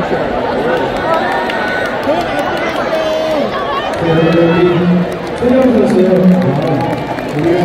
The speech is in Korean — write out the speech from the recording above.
네, 여기 촬영 보세요. 우리가